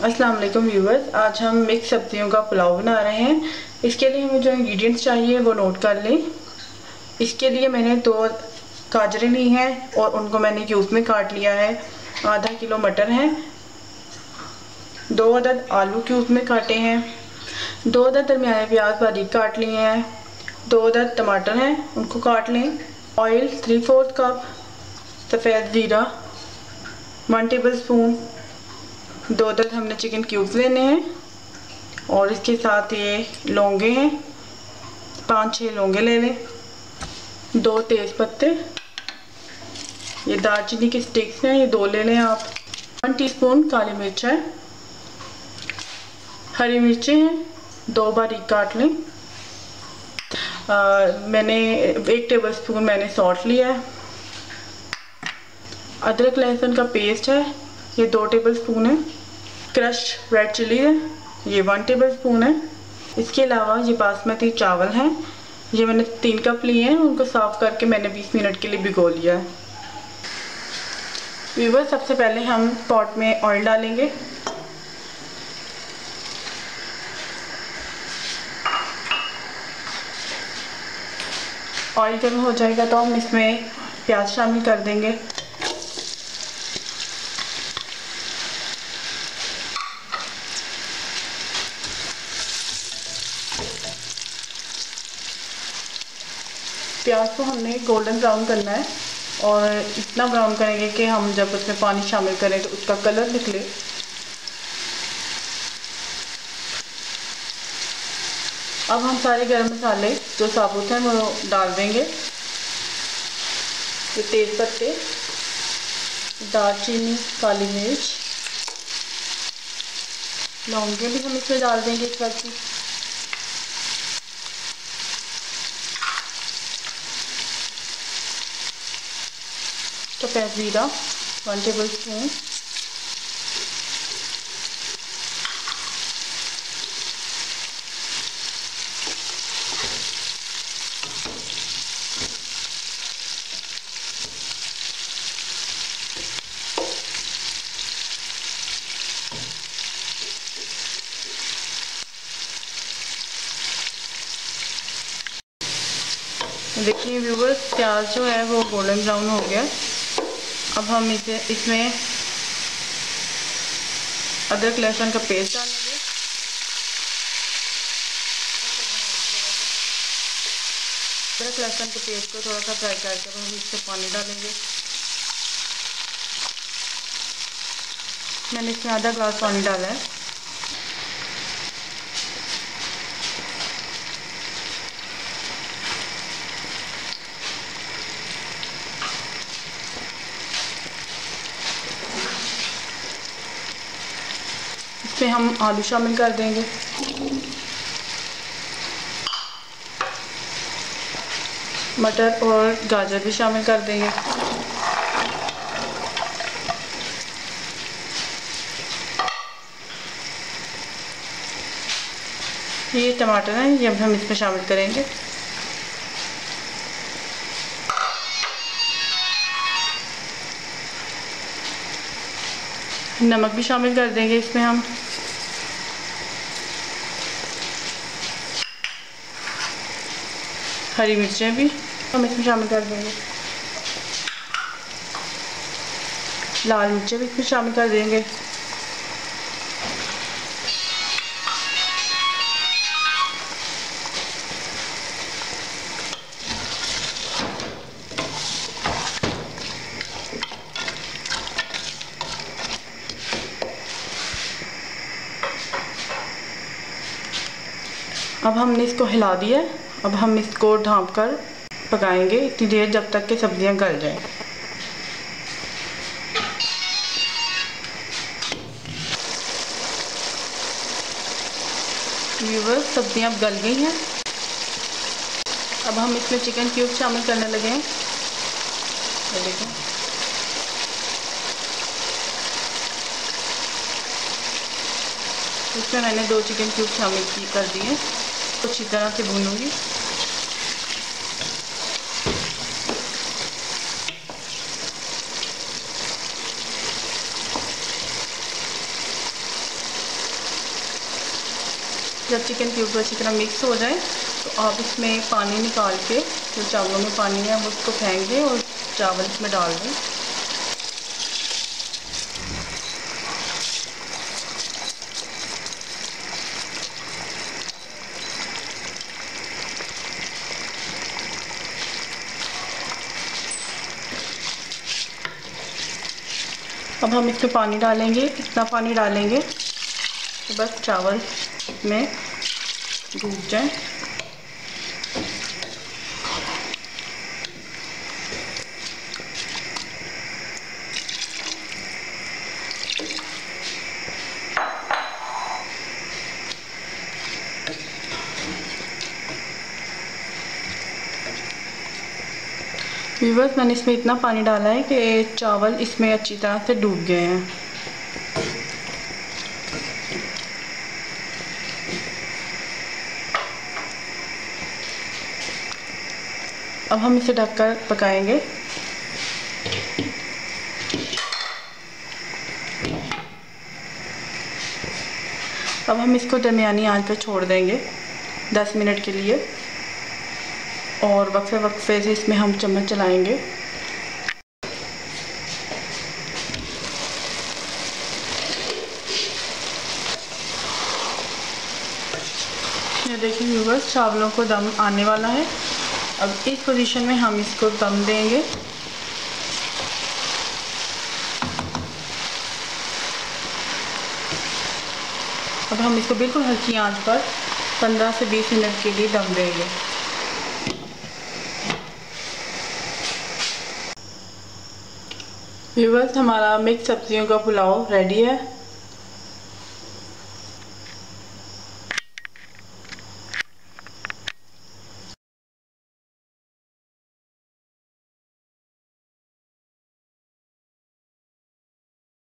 अस्सलाम वालेकुम व्यूवर्स, आज हम मिक्स सब्जियों का पुलाव बना रहे हैं। इसके लिए हमें जो इंग्रेडिएंट्स चाहिए वो नोट कर लें। इसके लिए मैंने दो गाजरें ली हैं और उनको मैंने क्यूब में काट लिया है। आधा किलो मटर है। दो अदद आलू क्यूब में काटे हैं। दो अदद दरमियाने प्याज बारीक काट लिए हैं। दो अदद टमाटर हैं, उनको काट लें। ऑयल थ्री फोर्थ कप सफ़ेद ज़ीरा वन टेबल स्पून दो दर्द हमने चिकन क्यूब्स लेने हैं और इसके साथ ये लौंगे हैं। पाँच छः लौंगे ले लें। दो तेज़ पत्ते ये दालचीनी के स्टिक्स हैं ये दो ले लें आप। वन टीस्पून काली मिर्च है हरी मिर्चें हैं दो बारीक काट लें। आ, मैंने एक टेबल स्पून मैंने सॉल्ट लिया है। अदरक लहसुन का पेस्ट है ये दो टेबल स्पून है। क्रश रेड चिली है, ये वन टेबल स्पून है। इसके अलावा ये बासमती चावल हैं। ये मैंने तीन कप लिए हैं, उनको साफ़ करके मैंने 20 मिनट के लिए भिगो लिया है। वीवर सबसे पहले हम पॉट में ऑयल डालेंगे। ऑयल जब हो जाएगा तो हम इसमें प्याज शामिल कर देंगे। प्याज को हमने गोल्डन ब्राउन करना है और इतना ब्राउन करेंगे कि हम जब उसमें पानी शामिल करें तो उसका कलर निकले। अब हम सारे गर्म मसाले जो साबुत हैं वो डाल देंगे। ये तेज़ पत्ते, दालचीनी, काली मिर्च, लौंगे भी हम इसमें डाल देंगे इस वक्त सफ़ेद ज़ीरा वन टेबल स्पून देखिए व्यूवर्स प्याज जो है वो गोल्डन ब्राउन हो गया। अब हम इसे, इसमें अदरक लहसुन का पेस्ट डालेंगे। अदरक लहसुन के पेस्ट को थोड़ा सा फ्राई करके अब हम इससे पानी डालेंगे। मैंने इसमें आधा ग्लास पानी डाला है। इसमें हम आलू शामिल कर देंगे। मटर और गाजर भी शामिल कर देंगे। ये टमाटर हैं, ये हम इसमें शामिल करेंगे। नमक भी शामिल कर देंगे इसमें हम। हरी मिर्चें भी हम इसमें शामिल कर देंगे लाल मिर्चें भी इसमें शामिल कर देंगे अब हमने इसको हिला दिया अब हम इसको ढाँप कर पकाएँगे। इतनी देर जब तक कि सब्ज़ियाँ गल जाएँ। व्यूवर्स सब्ज़ियाँ अब गल गई हैं। अब हम इसमें चिकन क्यूब शामिल करने लगे हैं। इसमें मैंने दो चिकन क्यूब शामिल कर दिए। कुछ इस तरह से भूनूँगी जब चिकन के ऊपर अच्छी तरह मिक्स हो जाए तो आप इसमें पानी निकाल के जो चावलों में पानी है वो उसको फेंक दें और चावल इसमें डाल दें अब हम इसमें पानी डालेंगे इतना पानी डालेंगे तो बस चावल में डूब जाए। व्यूवर्स मैंने इसमें इतना पानी डाला है कि चावल इसमें अच्छी तरह से डूब गए हैं। अब हम इसे ढककर पकाएँगे। अब हम इसको दरमियानी आँच पर छोड़ देंगे 10 मिनट के लिए। और वक्फे वक्फे से इसमें हम चम्मच चलाएँगे। ये देखिए व्यूवर्स चावलों को दम आने वाला है। अब इस पोजीशन में हम इसको दम देंगे। अब हम इसको बिल्कुल हल्की आँच पर 15 से 20 मिनट के लिए दम देंगे। व्यूवर्स हमारा मिक्स सब्जियों का पुलाव रेडी है।